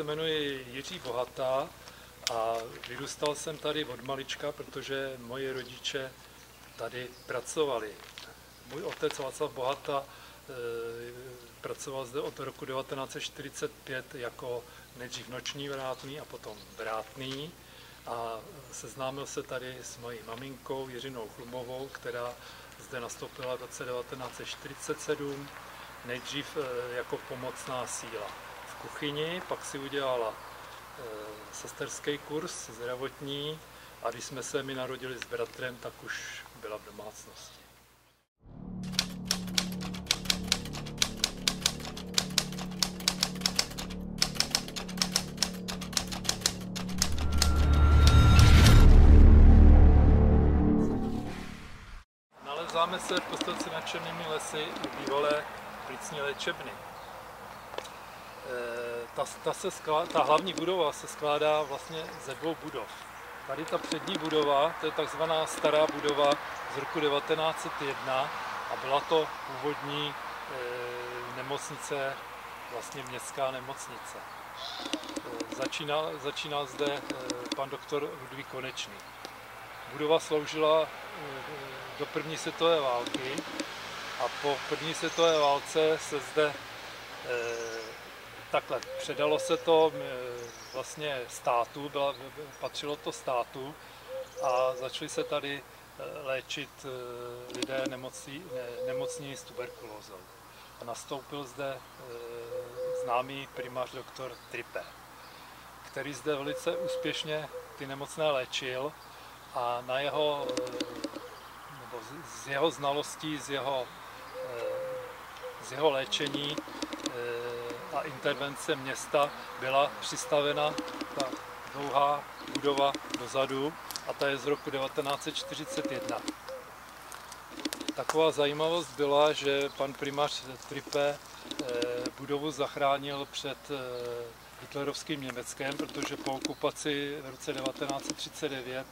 se jmenuji Jiří Bohatá a vyrůstal jsem tady od malička, protože moji rodiče tady pracovali. Můj otec Václav Bohata eh, pracoval zde od roku 1945 jako nejdřív noční vrátný a potom vrátný a seznámil se tady s mojí maminkou Jiřinou Chlumovou, která zde nastoupila v roce 1947, nejdřív eh, jako pomocná síla kuchyni, pak si udělala eh, sesterský kurz zdravotní a když jsme se mi narodili s bratrem, tak už byla v domácnosti. Nalezáme se v Kostelci nad Černými lesy u bývalé plicní léčebny. Eh, ta, ta, se sklá, ta hlavní budova se skládá vlastně ze dvou budov. Tady ta přední budova, to je takzvaná stará budova z roku 1901 a byla to původní e, nemocnice, vlastně městská nemocnice. E, začínal, začínal zde e, pan doktor Ludvík Konečný. Budova sloužila e, do první světové války a po první světové válce se zde e, takhle předalo se to e, vlastně státu, byla, patřilo to státu a začali se tady léčit lidé nemocí, ne, nemocní s tuberkulózou. A nastoupil zde známý primář doktor Tripe, který zde velice úspěšně ty nemocné léčil a na jeho, nebo z jeho znalostí, z jeho, z jeho léčení a intervence města byla přistavena ta dlouhá budova dozadu a ta je z roku 1941. Taková zajímavost byla, že pan primář Tripe budovu zachránil před hitlerovským Německem, protože po okupaci v roce 1939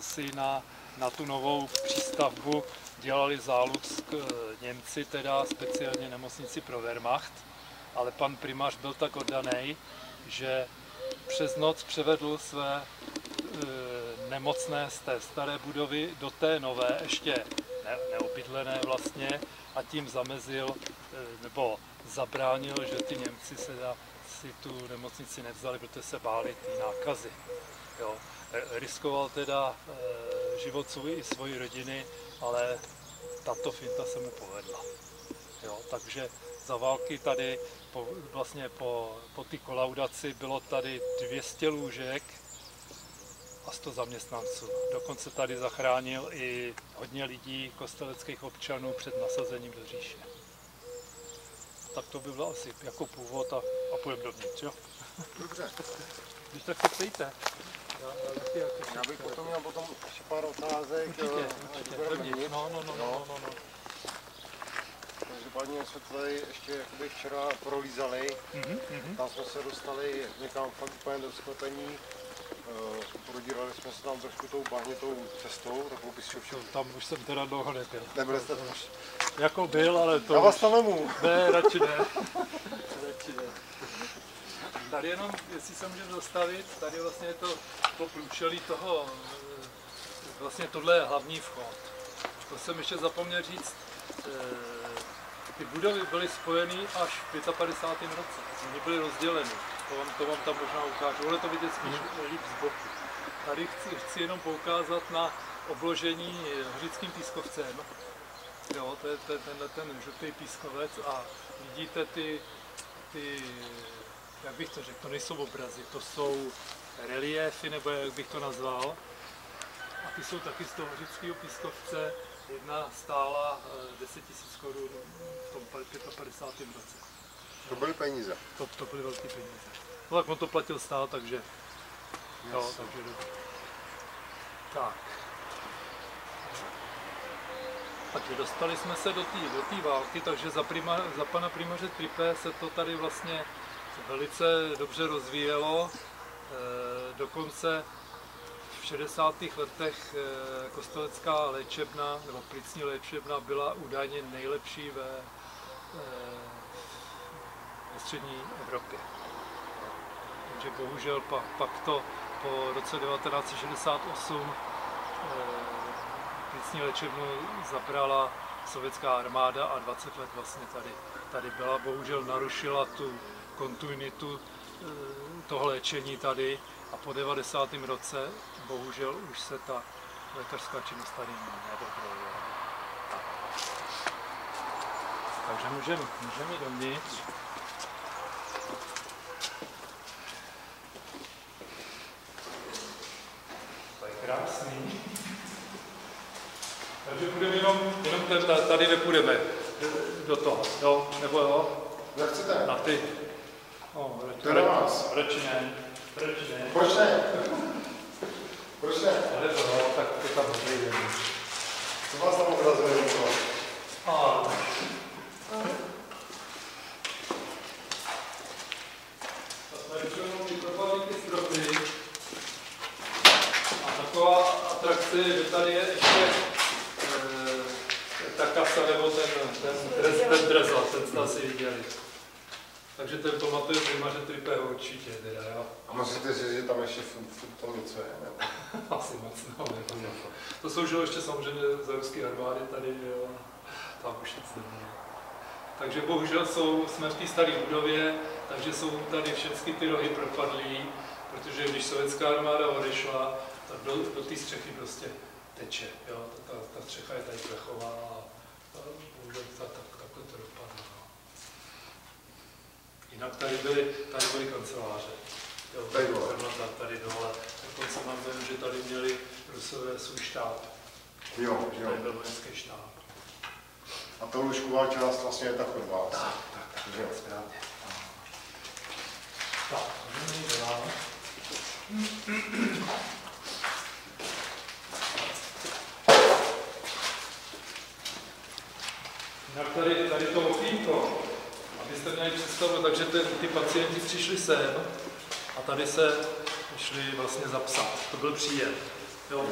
si na, na tu novou přístavbu dělali zálusk Němci, teda speciálně nemocnici pro Wehrmacht, ale pan primář byl tak oddaný, že přes noc převedl své e, nemocné z té staré budovy do té nové, ještě ne, neobydlené vlastně, a tím zamezil e, nebo zabránil, že ty Němci se da, si tu nemocnici nevzali, protože se báli té nákazy. Jo. Riskoval teda e, život svůj i svoji rodiny, ale tato finta se mu povedla. Jo. Takže za války tady po, vlastně po, po té kolaudaci bylo tady 200 lůžek a 100 zaměstnanců. Dokonce tady zachránil i hodně lidí, kosteleckých občanů před nasazením do říše. Tak to by bylo asi jako původ a, a půjdeme dovnitř, jo? Dobře. Když tak se ptejte. Já, Já bych potom měl potom ještě pár otázek. Určitě, eh, určitě. Dovnitř. mluvit. No, no, no, no, no, no. Každopádně jsme tady ještě jakoby včera prolízali. Mhm, mhm. Tam jsme se dostali někam fakt úplně do sklepení. Eh, Prodírali jsme se tam trošku tou bahnitou cestou, takovou bys šel Tam už jsem teda dlouho nebyl. Nebyli jste tam už. Jako byl, ale to Já vás už... tam vemu. Ne, radši ne. radši ne. Tady jenom, jestli se můžeme zastavit, tady vlastně je to po průčelí toho, eh, vlastně tohle je hlavní vchod. To jsem ještě zapomněl říct, eh, ty budovy byly spojeny až v 55. roce. Oni byly rozděleny. To vám, to vám tam možná ukážu. Bude to vidět spíš líp z boku. Tady chci, chci jenom poukázat na obložení hořickým pískovcem. Jo, to je, to je tenhle ten žlutý pískovec a vidíte ty, ty, jak bych to řekl, to nejsou obrazy, to jsou reliéfy, nebo jak bych to nazval. A ty jsou taky z toho hořického pískovce. Jedna stála eh, 10 000 korun 55. roce. To byly peníze. To, to byly velké peníze. No tak on to platil stát, takže jo, takže dobře. Tak. Takže dostali jsme se do té do války, takže za, prima, za pana primaře Tripe se to tady vlastně velice dobře rozvíjelo. E, dokonce v 60. letech e, kostelecká léčebna, nebo plicní léčebna byla údajně nejlepší ve, ve střední Evropě. Takže bohužel pak, pak to po roce 1968 plicní léčebnu zabrala sovětská armáda a 20 let vlastně tady, tady byla. Bohužel narušila tu kontinuitu toho léčení tady a po 90. roce bohužel už se ta lékařská činnost tady nedoprovodila. Takže můžeme můžem jít dovnitř. To je krásný. Takže budeme jenom, jenom tady nepůjdeme do toho, jo? Nebo jo? Jak chcete? Na ty. No, to je na vás. Proč ne? Proč ne? Proč ne? Proč ne? Ale to, no, tak to tam nejdeme. Co vás tam odrazuje? A, A atrakce, že tady je ještě e, ta kasa nebo ten, ten, ten, ten drezla, ten jste asi viděli. Takže ten pamatuje primaře Tripeho určitě teda, jo. A myslíte si, že tam ještě furt tam něco je? Nebo? Asi moc, no, nevím. To jsou že ještě samozřejmě z ruské armády tady, jo. Tam už nic není. Takže bohužel jsou, jsme v té staré budově, takže jsou tady všechny ty rohy propadlý, protože když sovětská armáda odešla, tak do, do té střechy prostě teče. Jo? Ta, ta, ta střecha je tady plechová a, bohužel ta, ta, takhle to dopadlo. No. Jinak tady byly, tady byly kanceláře. Jo, Tady dole. tady, tady dole. Dokonce mám dojem, že tady měli Rusové svůj štáb. Jo, jo. Tady byl vojenský štáb. A ta lůžková část vlastně je ta chodba. Tak, tak, tak, Jo. správně. Tak, můžeme Jinak tady, tady to okýnko, abyste měli představu, takže ten, ty pacienti přišli sem a tady se šli vlastně zapsat. To byl příjem. Jo.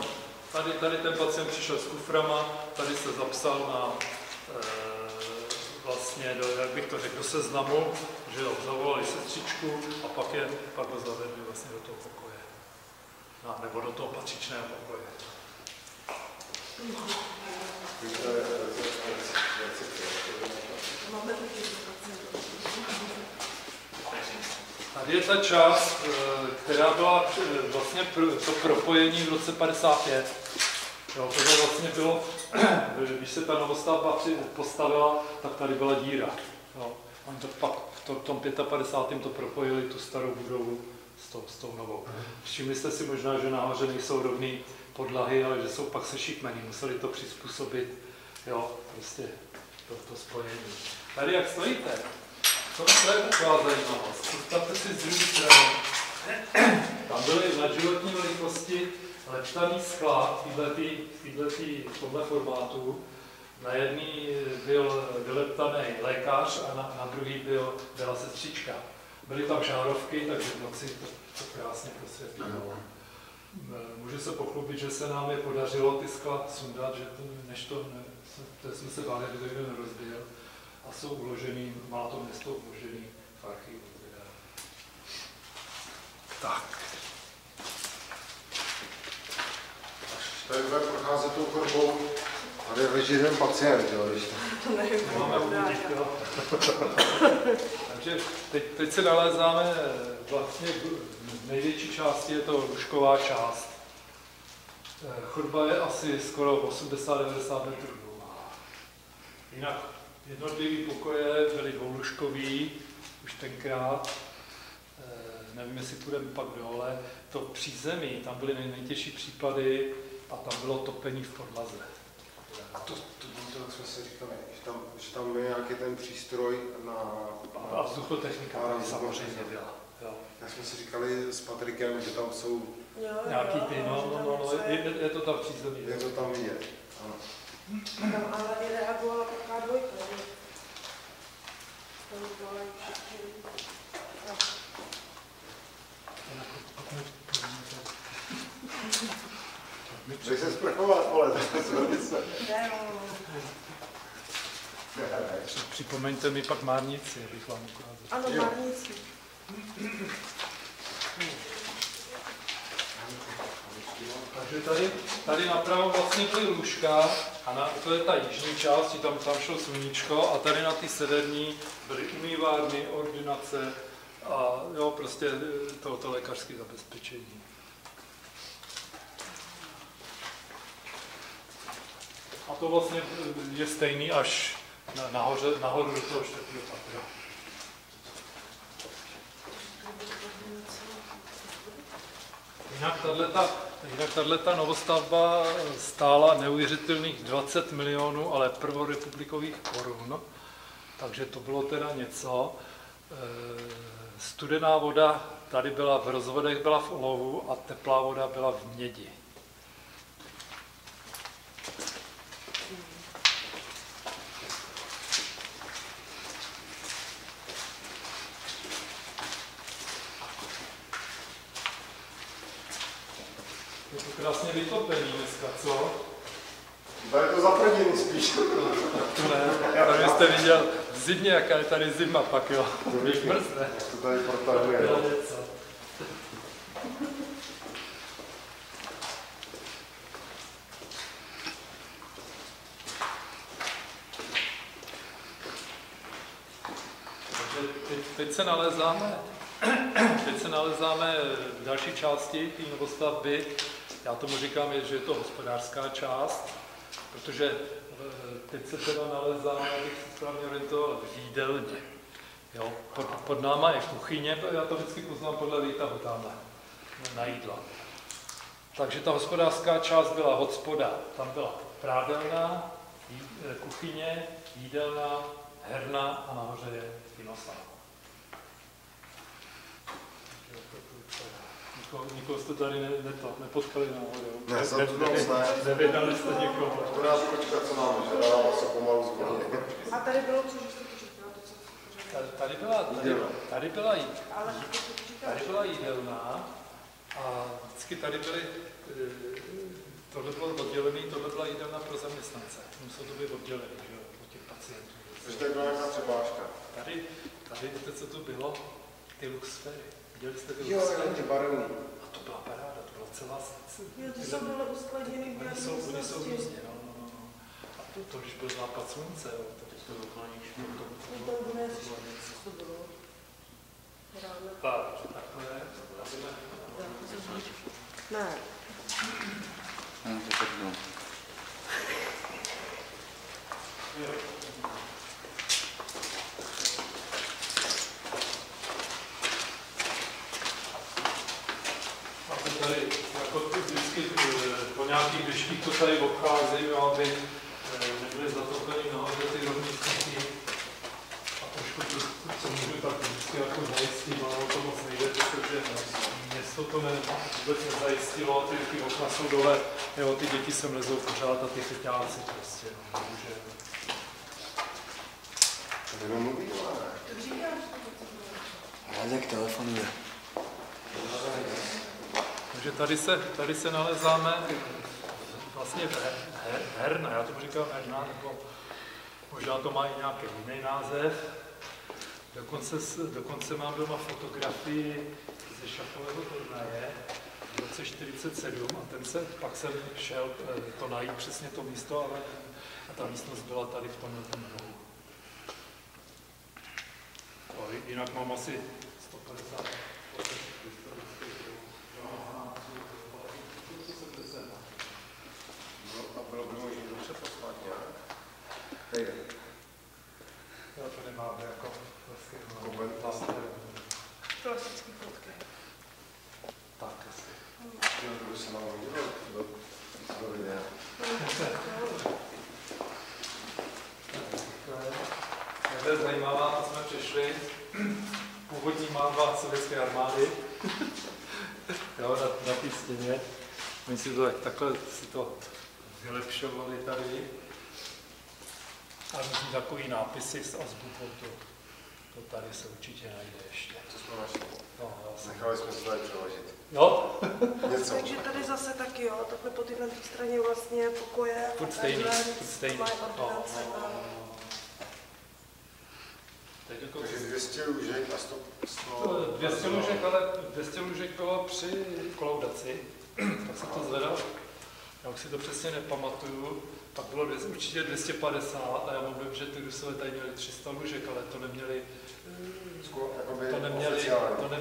Tady, tady ten pacient přišel s kuframa, tady se zapsal na e, vlastně, do, jak bych to řekl, do seznamu, že jo, zavolali sestřičku a pak, je, pak ho zavedli vlastně do toho pokoje. No, nebo do toho patřičného pokoje. Tady je ta část, eh, která byla eh, vlastně to propojení v roce 55. Jo, to vlastně bylo, když se ta novostavba postavila, tak tady byla díra. Jo. Oni to pak to, v tom 55. to propojili tu starou budovu s tou, s tou novou. Všimli jste si možná, že nahoře nejsou rovné podlahy, ale že jsou pak sešikmený. Museli to přizpůsobit, jo, prostě to, to spojení. Tady jak stojíte, to to je taková zajímavost. Představte si z druhé strany. Tam byly nadživotní velikosti leptaný skla v tomhle formátu. Na jedný byl vyleptaný lékař a na, na druhý byl, byla sestřička. Byly tam žárovky, takže v noci to, to krásně prosvětlilo. Můžu se pochlubit, že se nám je podařilo ty skla sundat, že to, než to, ne, to jsme se báli, aby to někdo nerozbil. A jsou uložený, má to město uložený v archivu. Teda. Tak. Tady bude procházet tou chodbou, tady leží jeden pacient, jo, když to... To nevím. Takže teď, teď se nalézáme vlastně v největší části je to lůžková část. Eh, Chodba je asi skoro 80-90 metrů dlouhá. Jinak jednotlivý pokoje byly dvoulůžkový už tenkrát. Eh, Nevím, jestli půjdeme pak dole. To přízemí, tam byly nej- nejtěžší případy a tam bylo topení v podlaze. A to, to, to, to jsme si říkali, že tam, že tam je nějaký ten přístroj na... A vzduchotechnika. samozřejmě byla. Jak jsme si říkali s Patrikem, že tam jsou, Jo, Nějaký ty, no, no, tam no, no je, je. je, je to tam přízemí. je to tam vidět. Ano. Tam ale i reagovala taková dvojka, že? Tam všichni. No. Můžeš se sprchovat, vole, to je se. Ne, no. Připomeňte mi pak Márnici, abych vám ukázal. Ano, márnici. Takže tady, tady napravo vlastně byly lůžka a na, to je ta jižní část, tam, tam šlo sluníčko a tady na ty severní byly umývárny, ordinace a jo, prostě to, to lékařské zabezpečení. A to vlastně je stejný až na, nahoře, nahoru do toho čtvrtého patra. Jinak tato, jinak tato novostavba stála neuvěřitelných 20 milionů, ale prvorepublikových korun. Takže to bylo teda něco. E, studená voda tady byla v rozvodech, byla v olovu a teplá voda byla v mědi. Krásně vytopený dneska, co? Tady to zaprděný spíš. To ne, tady jste viděl v zimě, jaká je tady zima pak, jo. To vidím. mrzne. To tady protahuje. Teď, teď se nalezáme, teď se nalezáme v další části té novostavby. Já tomu říkám, že je to hospodářská část, protože eh, teď se teda nalezáme, abych se správně orientoval, v jídelně. Jo, pod, pod náma je kuchyně, já to vždycky poznám podle výtahu tamhle, na jídla. Takže ta hospodářská část byla hospoda, tam byla prádelna, jí, eh, kuchyně, jídelna, herna a nahoře je kinosál. Nikoho, nikoho jste tady ne, ne to, nepotkali nahoře. jo? Ne, za tu noc ne. Nevydali jste někoho. To nás počkat, co máme, že dávám se pomalu zvolit. A tady bylo, co že jste to co. Tady, tady byla, tady, tady byla Tady byla jídelna a vždycky tady byly, eh, tohle bylo oddělené, tohle byla jídelna pro zaměstnance. Muselo to být oddělené, že jo, od těch pacientů. Takže tady byla nějaká třebáška. Tady, tady víte, co to bylo? Ty luxfery. Viděli jste ty Jo, ty barevný. A to byla paráda, to byla celá Jo, ty jsou dole uskladněny v Oni jsou, oni jsou různě, no, no, no. no. A to, to, když byl západ slunce, jo, to, to, to, to, to, to dnes, co to bylo? Tak, takhle, Ne. No, to tak bylo. A to tady, jako ty vždycky po nějakých deštích to tady obcházím, jo, aby eh, nebyly zatopený nahoře ty rovníky. A trošku to, co můžu tak vždycky jako zajistím, ale ono to moc nejde, protože město to ne, vůbec nezajistilo, ty, ty okna jsou dole, jo, ty děti sem lezou pořád a ty chytáci prostě, no, bože. Tady nemluví, ale ne. To telefonuje. Takže tady se, tady se nalezáme vlastně her, her, herna, já tomu říkám herna, nebo možná to má i nějaký jiný název. Dokonce, dokonce mám doma fotografii ze šachového turnaje v roce 47 a ten se, pak jsem šel eh, to najít přesně to místo, ale a ta místnost byla tady v tomhle tom rohu. Jinak mám asi 150 fotek historických No a bylo by možné dobře poslat nějak. Nejde. Já to nemám jako vlastně Koment. Klasický fotky. Tak asi. Jo, to by se nám hodilo do, do videa. To je zajímavá, to jsme přešli. Původní mapa sovětské armády. jo, na, na té stěně. My si to tak, takhle si to vylepšovali tady. A různý takový nápisy s azbukou, to, to tady se určitě najde ještě. Co jsme našli? No, jsem... Nechali jsme se tady přeložit. Jo, Něco. Takže tady zase taky, jo, takhle po téhle straně vlastně pokoje. furt stejný, furt stejný. No, no, no, no. Jako Takže 200 lůžek a 100... 100 200 lůžek, ale 200 lůžek bylo při kolaudaci, tak se to zvedalo. Já už si to přesně nepamatuju, pak bylo dvě- určitě 250 a já mám dojem, že ty Rusové tady měli 300 lůžek, ale to neměli, to neměli, to ne,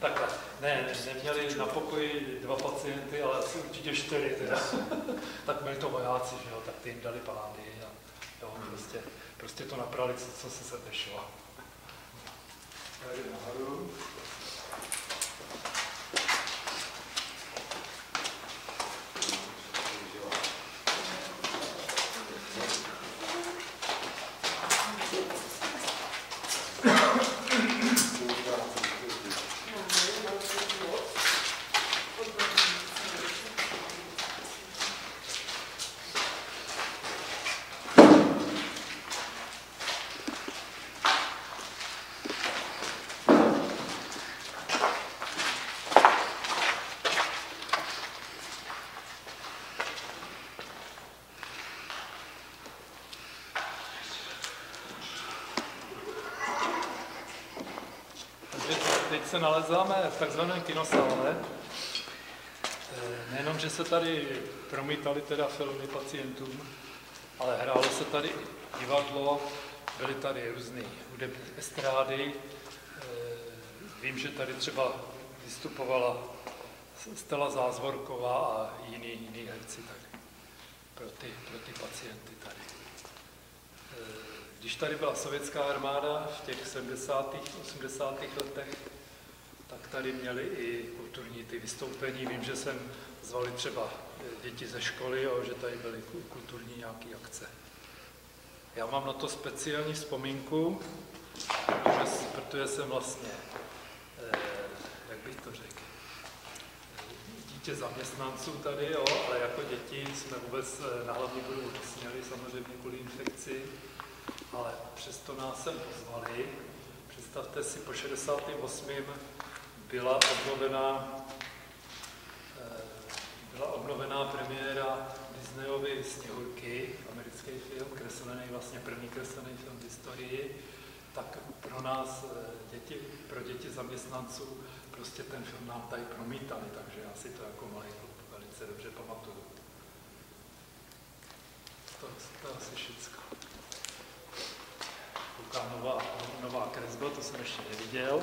takhle, ne, ne, neměli na pokoji dva pacienty, ale asi určitě čtyři teda. tak byli to vojáci, že jo, tak ty jim dali palády a jo, prostě, prostě to naprali, co, co se nešlo. Tady nahoru. Takže teď se nalezáme v takzvaném kinosále. Eh, Nejenom, že se tady promítali teda filmy pacientům, ale hrálo se tady divadlo, byly tady různé hudební estrády. Eh, Vím, že tady třeba vystupovala Stella Zázvorková a jiný, jiný herci tady pro ty, pro ty pacienty tady. Eh, Když tady byla sovětská armáda v těch 70. 80. letech, tak tady měli i kulturní ty vystoupení. Vím, že jsem zvali třeba eh, děti ze školy, jo, že tady byly ku- kulturní nějaké akce. Já mám na to speciální vzpomínku, protože, protože jsem vlastně, eh, jak bych to řekl, dítě zaměstnanců tady, jo, ale jako děti jsme vůbec eh, na hlavní budovu nesměli, samozřejmě kvůli infekci, ale přesto nás sem pozvali. Představte si, po 68. byla obnovená, eh, byla obnovená premiéra Disneyovy Sněhurky, americký film, kreslený, vlastně první kreslený film v historii, tak pro nás, eh, děti, pro děti zaměstnanců, prostě ten film nám tady promítali, takže já si to jako malý klub velice dobře pamatuju. To, to asi. Kouká nová, nová kresba, to jsem ještě neviděl.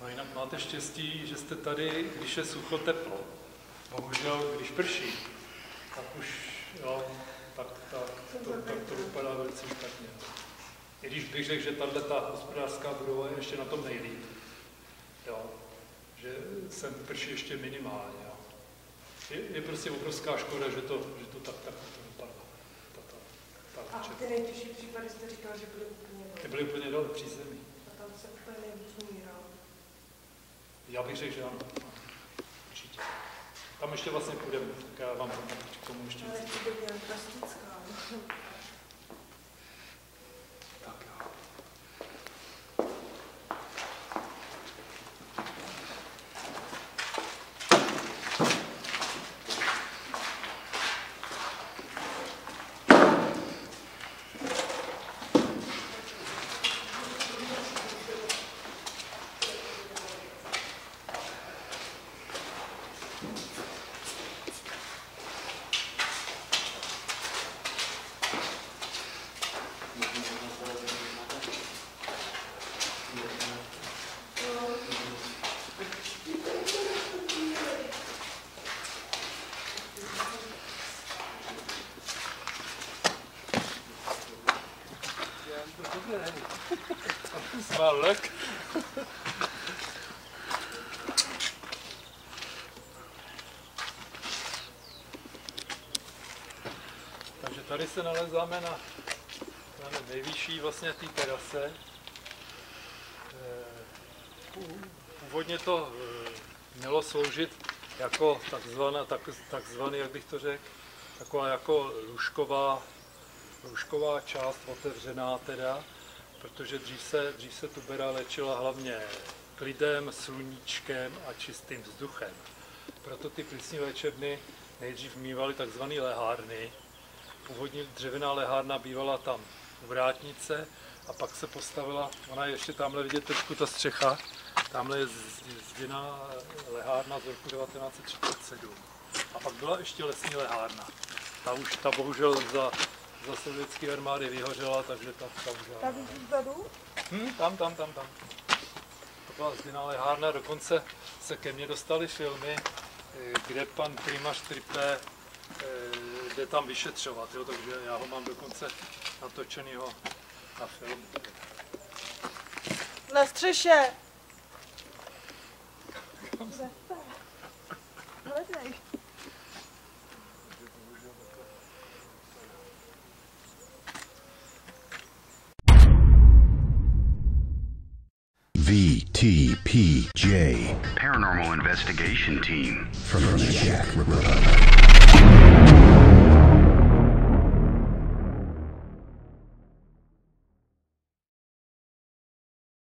No jinak máte štěstí, že jste tady, když je sucho teplo. Bohužel, když prší, tak už, jo, tak, tak, to, tak to vypadá velice špatně. I když bych řekl, že tahle ta hospodářská budova je ještě na tom nejlíp. Jo, že sem prší ještě minimálně. Jo. Je, je prostě obrovská škoda, že to, že to tak, tak to dopadlo. Tato, ta, A ta, ty nejtěžší případy jste říkal, že byly úplně ty dole. byly úplně dole při zemi. A tam se úplně nejvíc. Já bych řekl, že ano. Určitě. Tam ještě vlastně půjdeme, tak já vám k tomu ještě Ale to by byla drastická. Tak jo. Svalek. Takže tady se nalezáme na, na nejvyšší vlastně té terase. Eh, pů- Původně to eh, mělo sloužit jako takzvaná, tak, takzvaný, jak bych to řekl, taková jako lůžková, lůžková část otevřená teda, protože dřív se, dřív se tubera léčila hlavně klidem, sluníčkem a čistým vzduchem. Proto ty plicní léčebny nejdřív mývali takzvané lehárny. Původně dřevěná lehárna bývala tam u vrátnice a pak se postavila, ona je ještě tamhle vidět trošku ta střecha, tamhle je zděná lehárna z roku 1937. A pak byla ještě lesní lehárna. Ta už, ta bohužel za, za sovětské armády vyhořela, takže ta, ta už žádná Tady vzadu? Hm, tam, tam, tam, tam. To byla zděná lehárna, dokonce se ke mně dostaly filmy, eh, kde pan primař Tripe eh, jde tam vyšetřovat, jo, takže já ho mám dokonce natočenýho na film. Na střeše. Hledej. investigation team. From, From the Jack Republic.